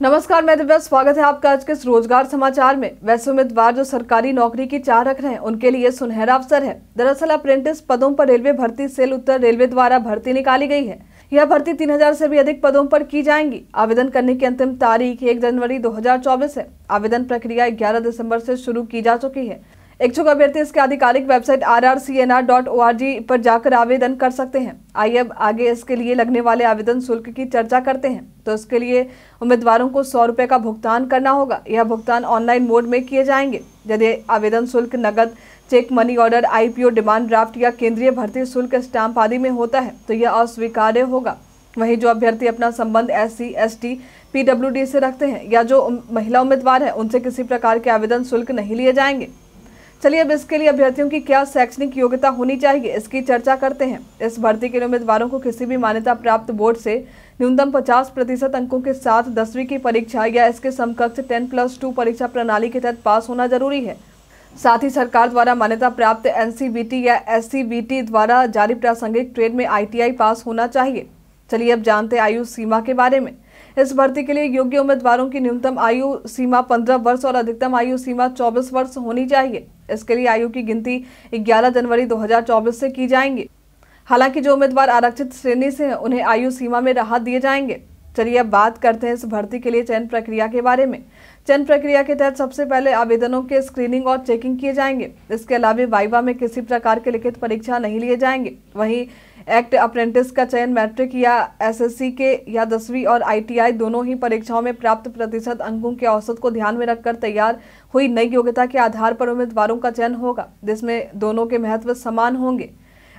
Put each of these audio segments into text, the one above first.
नमस्कार, मैं दिव्या, स्वागत है आपका आज के इस रोज़गार समाचार में। वैसे उम्मीदवार जो सरकारी नौकरी की चाह रख रहे हैं, उनके लिए सुनहरा अवसर है। दरअसल अप्रेंटिस पदों पर रेलवे भर्ती सेल उत्तर रेलवे द्वारा भर्ती निकाली गई है। यह भर्ती 3000 से भी अधिक पदों पर की जाएँगी। आवेदन करने की अंतिम तारीख एक जनवरी 2024 है। आवेदन प्रक्रिया 11 दिसंबर से शुरू की जा चुकी है। इच्छुक अभ्यर्थी इसके आधिकारिक website R R C N R dot O R G पर जाकर आवेदन कर सकते हैं। आइए अब आगे इसके लिए लगने वाले आवेदन शुल्क की चर्चा करते हैं। तो इसके लिए उम्मीदवारों को सौ रुपये का भुगतान करना होगा। यह भुगतान ऑनलाइन मोड में किए जाएँगे। यदि आवेदन शुल्क, नगद, cheque money order IPO demand draft या केंद्रीय भर्ती शुल्क स्टाम्प आदि में होता है तो यह अस्वीकार्य होगा। वहीं जो अभ्यर्थी अपना संबंध S C S T PWD से रखते हैं या जो महिला उम्मीदवार है, उनसे किसी प्रकार के आवेदन शुल्क नहीं लिए जाएँगे। चलिए अब इसके लिए अभ्यर्थियों की क्या शैक्षणिक योग्यता होनी चाहिए, इसकी चर्चा करते हैं। इस भर्ती के लिए उम्मीदवारों को किसी भी मान्यता प्राप्त बोर्ड से न्यूनतम 50 प्रतिशत अंकों के साथ दसवीं की परीक्षा या इसके समकक्ष 10 प्लस टू परीक्षा प्रणाली के तहत पास होना ज़रूरी है। साथ ही सरकार द्वारा मान्यता प्राप्त एनसीबीटी या एससीबीटी द्वारा जारी प्रासंगिक ट्रेड में आईटीआई पास होना चाहिए। चलिए अब जानते आयु सीमा के बारे में। इस भर्ती के लिए योग्य उम्मीदवारों की न्यूनतम आयु सीमा 15 वर्ष और अधिकतम आयु सीमा 24 वर्ष होनी चाहिए। इसके लिए आयु की गिनती 11 जनवरी 2024 से की जाएँगी। हालाँकि जो उम्मीदवार आरक्षित श्रेणी से हैं, उन्हें आयु सीमा में राहत दिए जाएँगे। चलिए अब बात करते हैं इस भर्ती के लिए चयन प्रक्रिया के बारे में। चयन प्रक्रिया के तहत सबसे पहले आवेदनों के स्क्रीनिंग और चेकिंग किए जाएँगे। इसके अलावा वाइवा में किसी प्रकार के लिखित परीक्षा नहीं लिए जाएँगे। वहीं एक्ट अप्रेंटिस का चयन मैट्रिक या एसएससी के या दसवीं और आईटीआई दोनों ही परीक्षाओं में प्राप्त प्रतिशत अंकों के औसत को ध्यान में रखकर तैयार हुई नई योग्यता के आधार पर उम्मीदवारों का चयन होगा, जिसमें दोनों के महत्व समान होंगे।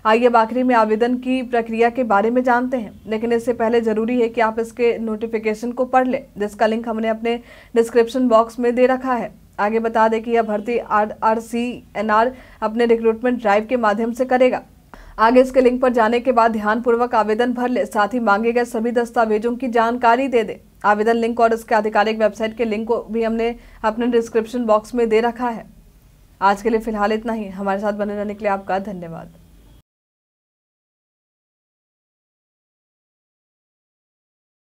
आइए आखिरी में आवेदन की प्रक्रिया के बारे में जानते हैं, लेकिन इससे पहले ज़रूरी है कि आप इसके नोटिफिकेशन को पढ़ लें, जिसका लिंक हमने अपने डिस्क्रिप्शन बॉक्स में दे रखा है। आगे बता दें कि यह भर्ती R R C, N R अपने रिक्रूटमेंट ड्राइव के माध्यम से करेगा। आगे इसके लिंक पर जाने के बाद ध्यानपूर्वक आवेदन भर ले। साथ ही मांगे गए सभी दस्तावेजों की जानकारी दे दे। आवेदन लिंक और इसके आधिकारिक वेबसाइट के लिंक को भी हमने अपने डिस्क्रिप्शन बॉक्स में दे रखा है। आज के लिए फ़िलहाल इतना ही। हमारे साथ बने रहने के लिए आपका धन्यवाद।